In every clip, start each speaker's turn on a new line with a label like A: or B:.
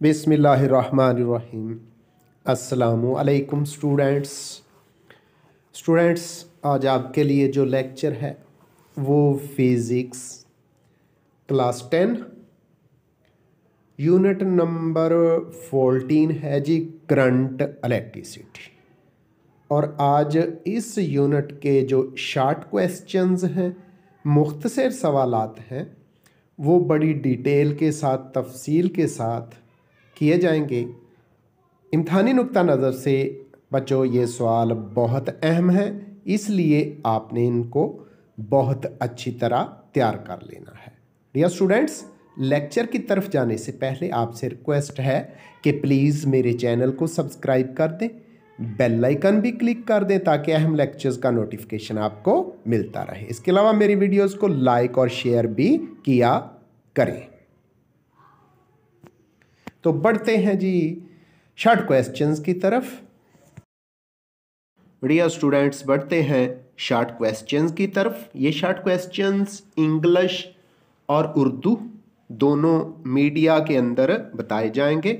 A: बिसमीम असलकुम students. Students, आज आपके लिए जो लेक्चर है, वो physics class ten. Unit number fourteen है जी, करंट इलेक्ट्रिसिटी। और आज इस यूनिट के जो शार्ट क्वेश्चंस हैं, मुख्तसर सवालात हैं, वो बड़ी डिटेल के साथ, तफसील के साथ किए जाएँगे। इम्तहानी नुक़ नज़र से बच्चों, ये सवाल बहुत अहम है, इसलिए आपने इनको बहुत अच्छी तरह तैयार कर लेना है। डियर स्टूडेंट्स लेक्चर की तरफ़ जाने से पहले आपसे रिक्वेस्ट है कि प्लीज़ मेरे चैनल को सब्सक्राइब कर दें। बेल आइकन भी क्लिक कर दें ताकि अहम लेक्चर्स का नोटिफिकेशन आपको मिलता रहे। इसके अलावा मेरी वीडियोस को लाइक और शेयर भी किया करें। तो बढ़ते हैं जी शॉर्ट क्वेश्चंस की तरफ़। बढ़िया स्टूडेंट्स बढ़ते हैं शॉर्ट क्वेश्चंस की तरफ़। ये शॉर्ट क्वेश्चंस इंग्लिश और उर्दू दोनों मीडिया के अंदर बताए जाएँगे।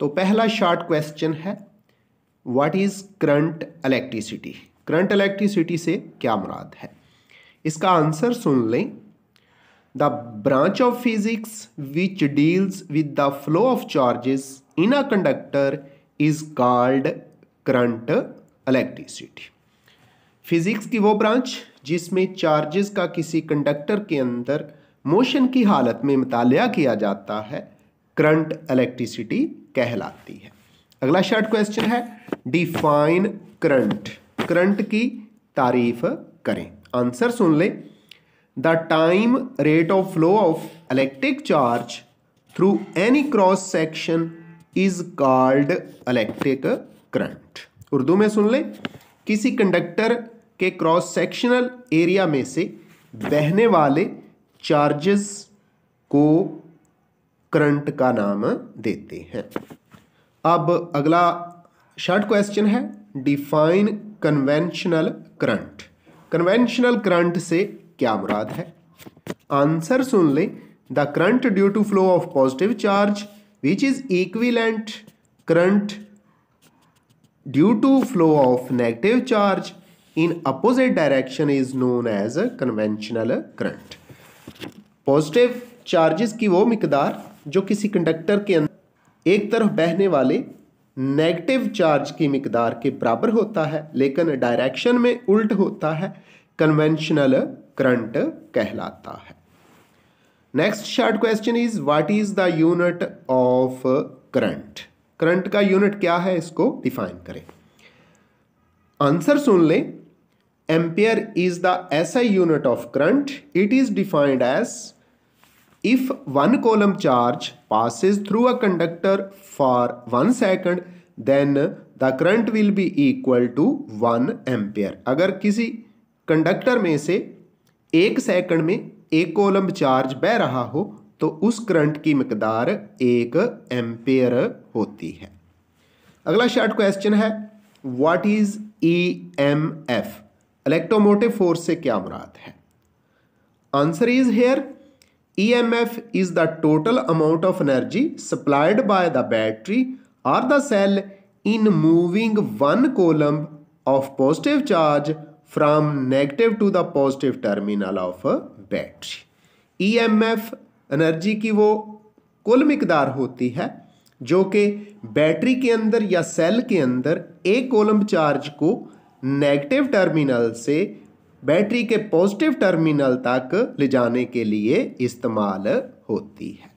A: तो पहला शॉर्ट क्वेश्चन है what is current electricity current electricity से क्या मुराद है? इसका आंसर सुन लें। The branch of physics, which deals with the flow of charges in a conductor, is called current electricity. Physics की वो ब्रांच जिसमें चार्जेस का किसी कंडक्टर के अंदर मोशन की हालत में मुताल किया जाता है करंट इलेक्ट्रिसिटी कहलाती है। अगला शॉर्ट क्वेश्चन है डिफाइन करंट करंट की तारीफ़ करें। आंसर सुन लें। The time rate of flow of electric charge through any cross section is called electric current Urdu में सुन ले। किसी कंडक्टर के क्रॉस सेक्शनल एरिया में से बहने वाले चार्जेस को करंट का नाम देते हैं। अब अगला शॉर्ट क्वेश्चन है। Define conventional current. Conventional current से क्या मुराद है? आंसर सुन ले. The current due to flow of positive charge which is equivalent current due to flow of negative charge in opposite direction is known as a conventional current positive charges की वो मकदार जो किसी कंडक्टर के अंदर एक तरफ़ बहने वाले नेगेटिव चार्ज की मकदार के बराबर होता है, लेकिन डायरेक्शन में उल्ट होता है कन्वेंशनल करंट कहलाता है। Next short question is what is the unit of current current का यूनिट क्या है इसको डिफाइन करें। आंसर सुन लें। Ampere is the SI unit of current it is defined as if one column charge passes through a conductor for 1 second, then the current will be equal to 1 ampere. अगर किसी conductor में से एक second में एक coulomb charge बह रहा हो तो उस करंट की मकदार एक एम्पेयर होती है। अगला शॉर्ट क्वेश्चन है what is E M F electromotive force से क्या मुराद है? Answer is here E M F is the total amount of energy supplied by the battery or the cell in moving one coulomb of positive charge from negative to the positive terminal of battery EMF energy की वो कुल मकदार होती है, जो कि battery के अंदर या सेल के अंदर एक कोलम चार्ज को नेगेटिव टर्मिनल से बैटरी के पॉजिटिव टर्मिनल तक ले जाने के लिए इस्तेमाल होती है।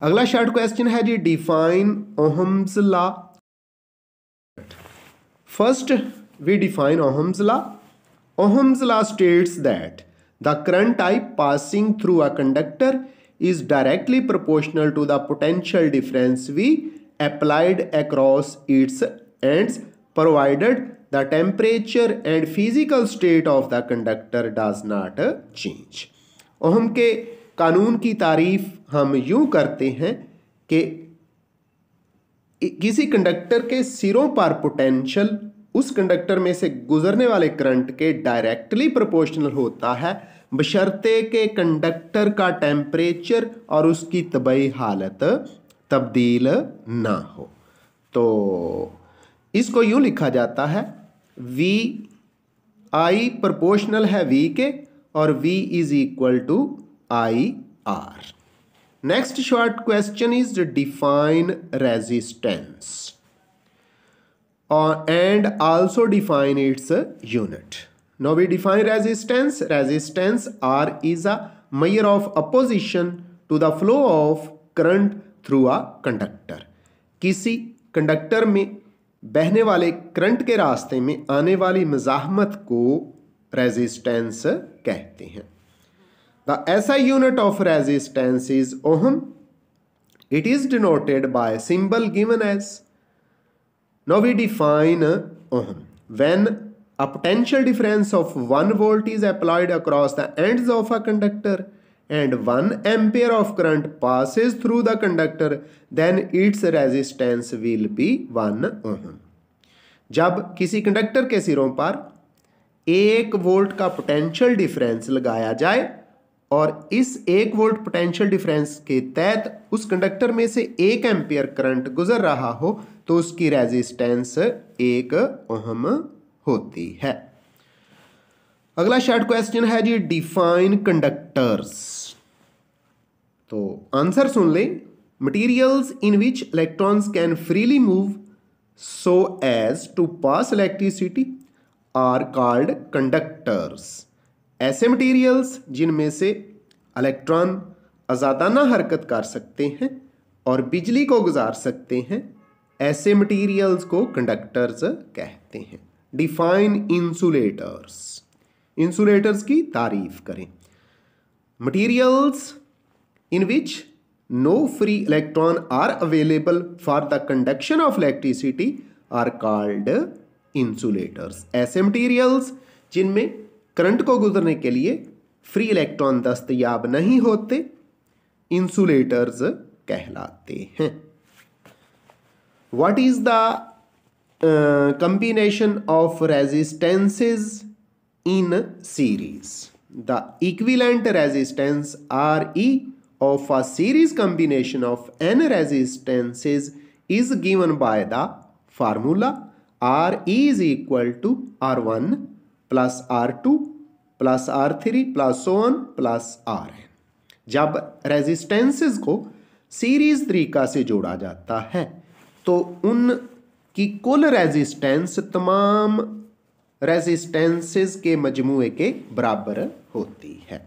A: अगला शॉर्ट क्वेश्चन है जी define Ohm's law First, we define Ohm's law. Ohm's law states that the current I passing through a conductor is directly proportional to the potential difference V applied across its ends provided the temperature and physical state of the conductor does not change. Ohm के कानून की तारीफ़ हम यूँ करते हैं कि किसी कंडक्टर के सिरों पर पोटेंशियल उस कंडक्टर में से गुजरने वाले करंट के डायरेक्टली प्रोपोर्शनल होता है, बशर्ते के कंडक्टर का टेम्परेचर और उसकी तबई हालत तब्दील ना हो। तो इसको यूँ लिखा जाता है वी आई प्रोपोर्शनल है वी के और V is equal to I R next short question is define resistance और and also define its unit now we define resistance resistance R is a measure of opposition to the flow of current through a conductor किसी conductor में बहने वाले current के रास्ते में आने वाली मजाहमत को रेजिस्टेंस कहते हैं। The SI unit of resistance is ohm it is denoted by symbol given as now we define ohm when A potential difference of 1 volt is applied across the ends of a conductor and 1 ampere of current passes through the conductor then its resistance will be 1 ohm. जब किसी conductor के सिरों पर एक volt का potential difference लगाया जाए और इस एक वोल्ट पोटेंशियल डिफरेंस के तहत उस कंडक्टर में से एक एम्पियर करंट गुजर रहा हो तो उसकी रेजिस्टेंस एक ओहम होती है। अगला शॉर्ट क्वेश्चन है जी डिफाइन कंडक्टर्स तो आंसर सुन ले। Materials in which electrons can freely move so as to pass electricity are called conductors ऐसे मटीरियल्स जिनमें से इलेक्ट्रॉन आज़ादाना हरकत कर सकते हैं और बिजली को गुजार सकते हैं ऐसे मटीरियल्स को कंडक्टर्स कहते हैं। डिफाइन इंसुलेटर्स इंसुलेटर्स की तारीफ़ करें। Materials in which no free electron are available for the conduction of electricity are called insulators ऐसे मटीरियल्स जिनमें करंट को गुजरने के लिए फ्री इलेक्ट्रॉन दस्तयाब नहीं होते इंसुलेटर्स कहलाते हैं। What is the uh, combination of resistances in series. The equivalent resistance Re of a series combination of n resistances is given by the formula Re is equal to R1 plus R2 plus R3 plus so on plus Rn. जब resistances को series तरीका से जोड़ा जाता है तो उन कि कुल रेजिस्टेंस तमाम रेजिस्टेंसेस के मजमूए के बराबर होती है।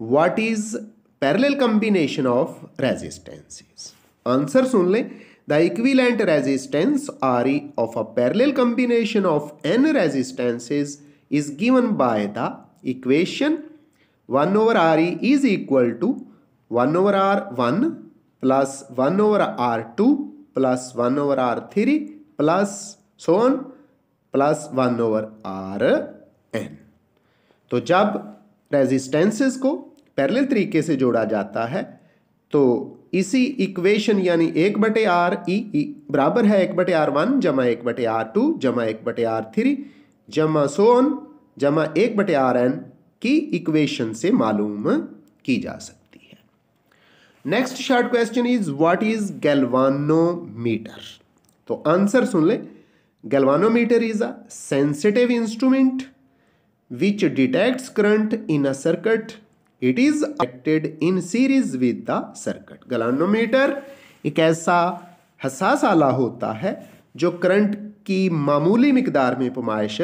A: What is parallel combination of resistances answer सुन लें। The equivalent resistance R E of a parallel combination of N resistances is given by the equation one over R E is equal to one over R one plus one over R two plus one over R three plus so on plus one over R N तो जब resistances को parallel तरीके से जोड़ा जाता है तो इसी इक्वेशन यानी एक बटे आर ई बराबर है एक बटे आर वन जमा एक बटे आर टू जमा एक बटे आर थ्री जमा सोन जमा एक बटे आर एन की इक्वेशन से मालूम की जा सकती next short question is what is galvanometer तो आंसर सुन ले। Galvanometer is a sensitive instrument which detects current in a circuit it is acted in series with the circuit galvanometer एक ऐसा हसास आला होता है जो करंट की मामूली मकदार में पमाइश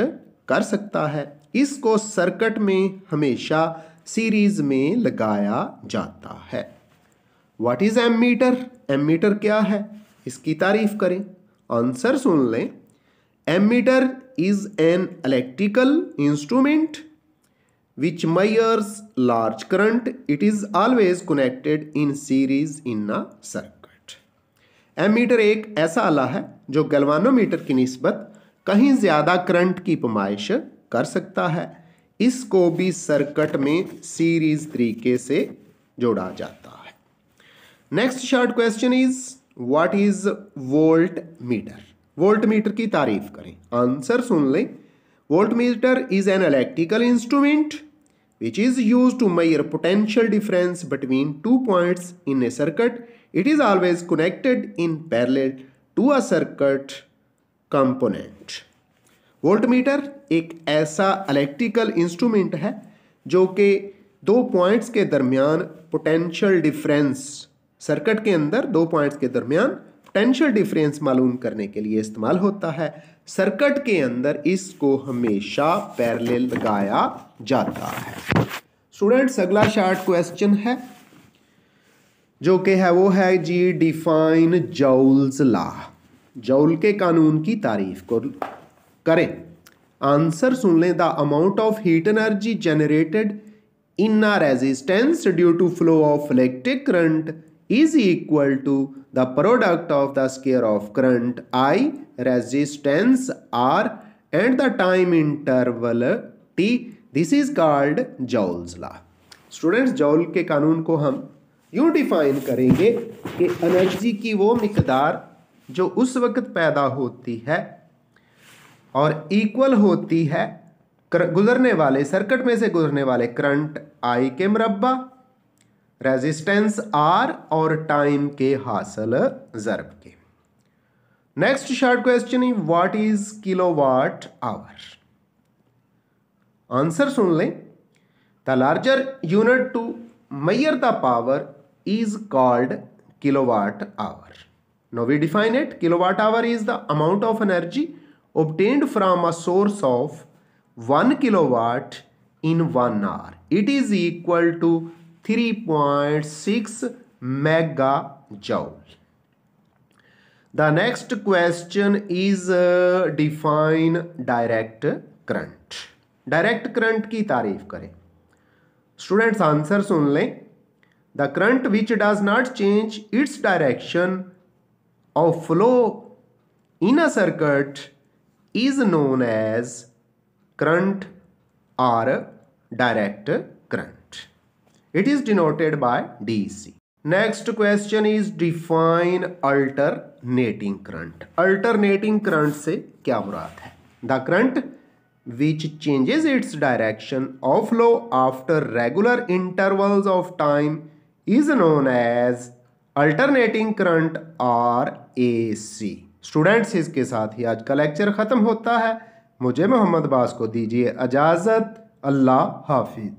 A: कर सकता है। इसको सर्किट में हमेशा सीरीज़ में लगाया जाता है। What is ammeter ammeter क्या है? इसकी तारीफ़ करें। आंसर सुन लें। Ammeter is an electrical instrument which measures large current it is always connected in series in a circuit ammeter एक ऐसा आला है जो गलवानोमीटर की नस्बत कहीं ज़्यादा करंट की पमाइश कर सकता है। इसको भी सर्किट में सीरीज़ तरीके से जोड़ा जाता है। Next short question is what is voltmeter voltmeter की तारीफ़ करें। आंसर सुन लें। Voltmeter is an electrical instrument which is use to measure potential difference between two points in a circuit it is always connected in parallel to a circuit component voltmeter एक ऐसा electrical instrument है जो कि दो points के दरमियान potential difference circuit के अंदर दो पॉइंट्स के दरमियान पोटेंशियल डिफरेंस मालूम करने के लिए इस्तेमाल होता है। सर्किट के अंदर इसको हमेशा पैरेलल लगाया जाता है। स्टूडेंट्स अगला शार्ट क्वेश्चन है, जो कि है, वो है जी डिफाइन जौल्स लॉ। जौल के कानून की तारीफ़ को करें। आंसर सुन लें the amount of heat energy generated in a resistance due to flow of electric current is equal to the product of the square of current I, resistance R and the time interval T. This is called Joule's law. Students Joule के कानून को हम यूँ define करेंगे कि energy की वो मकदार जो उस वक्त पैदा होती है और इक्वल होती है गुजरने वाले सर्किट में से गुजरने वाले करंट आई के मरबा रेजिस्टेंस आर और टाइम के हासिल जरब के। Next short question what is kilowatt hour answer सुन लें। The larger unit to measure the power is called kilowatt hour now we define it kilowatt hour is the amount of energy obtained from a source of 1 kilowatt in 1 hour. It is equal to 3.6 megajoule. The next question is uh, define direct current. Direct current की तारीफ करें students answer सुन लें the current which does not change its direction of flow in a circuit is known as current or direct current. It is denoted by DC. Next question is define alternating current. Alternating current से क्या मुराद है The current which changes its direction of flow after regular intervals of time is known as alternating current or AC. Students इसके साथ ही आज का lecture ख़त्म होता है मुझे मोहम्मद बास को दीजिए इजाज़त अल्लाह हाफिज़